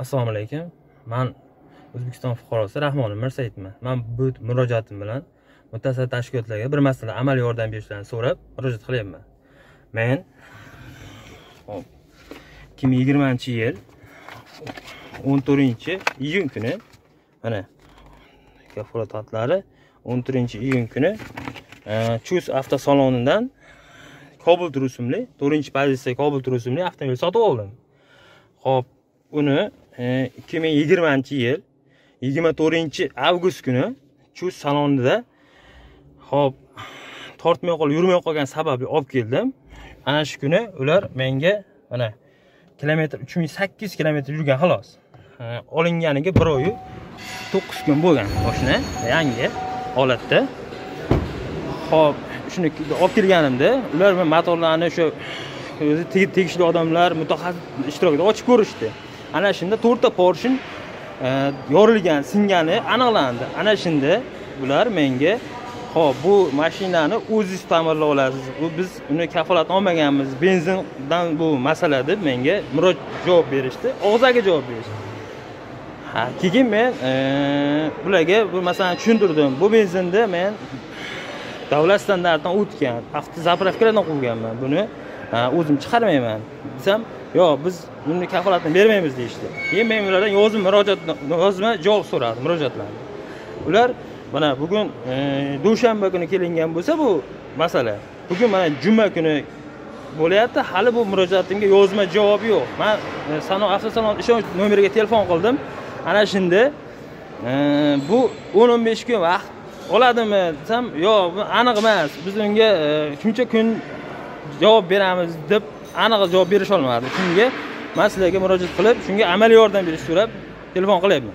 assalomu alaykum. Man o'zbekiston fuqarosi rahmonov mirsaidman man bu murojaatim bilan mutasaddi tashkilotlarga bir masala amaliy yordam berishlarini so'rab murojaat qilyapman. Men hop ikki ming yigirmanchi yil o'n to'rtinchi iyun kuni mana kafolat xatlari o'n to'rtinchi iyun kuni e, chus avtosalonidan cobalt rusumli to'rtinchi pozitsiya cobalt rusumli avtomobil sotib oldim. Ho'p uni ikki ming yigirmanchi yil yigirma to'rtinchi avgust kuni chus salonida hop tortmay qolib yurmay qolgan sababli olib keldim. Ana shu kuni ular menga mana kilometr uch ming sakkiz kilometr yurgan xolos. Olinganiga bir oyu to'qqiz kun bo'lgan moshina yangi holatda. Hop shuni olib kelganimda ular motorlarni o'sha o'zi tegishli odamlar mutaxassis ishtirokida ochib ko'rishdi. Ana shunda to'rtta porshin e, yorilgan singani aniqlandi. Ana shunda bular menga ho'p bu mashinani o'zingiz ta'mirlab olasiz. Bu biz uni kafolat olmaganmiz. Benzindan bu masala deb menga murojaat javob berishdi. Og'zaki javob berishdi. Ha keyin men ularga bularga bu masalani tushuntirdim. Bu benzinni men davlat standartidan o'tgan avtozapravkalardan quvganman. Buni o'zim chiqarmayman desam yo'q biz bunday kafolatni bermaymiz deyishdi. Keyin men ulardan yozma murojaat yozma javob so'radim murojaatlarni. Ular mana bugun e, dushanba kuni kelingan bo'lsa bu masala. Bugun mana juma kuni bo'lyapti hali bu murojaatimga yozma javob yo'q. Man e, sanoat avtosalon ishonch nomeriga telefon qildim. Ana shunda e, bu o'n o'n besh kun vaqt oladimi desam yo'q bu aniq emas. Biz unga e, shuncha kun javob beramiz deb aniq javob berisholmadi shunga man sizlarga murojaat qilib shunga amaliy yordam berishni so'rab telefon qilyapman.